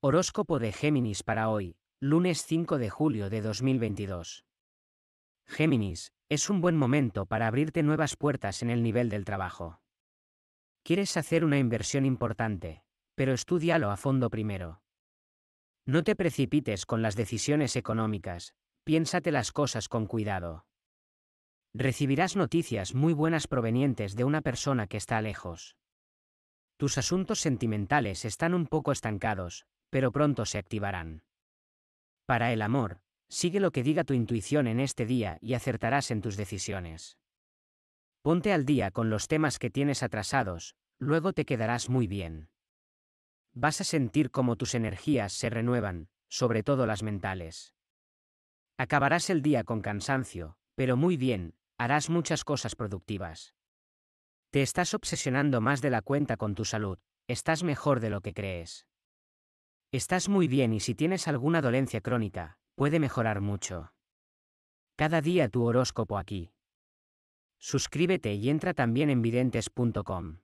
Horóscopo de Géminis para hoy, lunes 5 de julio de 2022. Géminis, es un buen momento para abrirte nuevas puertas en el nivel del trabajo. Quieres hacer una inversión importante, pero estudialo a fondo primero. No te precipites con las decisiones económicas, piénsate las cosas con cuidado. Recibirás noticias muy buenas provenientes de una persona que está lejos. Tus asuntos sentimentales están un poco estancados, pero pronto se activarán. Para el amor, sigue lo que diga tu intuición en este día y acertarás en tus decisiones. Ponte al día con los temas que tienes atrasados, luego te quedarás muy bien. Vas a sentir cómo tus energías se renuevan, sobre todo las mentales. Acabarás el día con cansancio, pero muy bien, harás muchas cosas productivas. Te estás obsesionando más de la cuenta con tu salud, estás mejor de lo que crees. Estás muy bien y si tienes alguna dolencia crónica, puede mejorar mucho. Cada día tu horóscopo aquí. Suscríbete y entra también en videntes.com.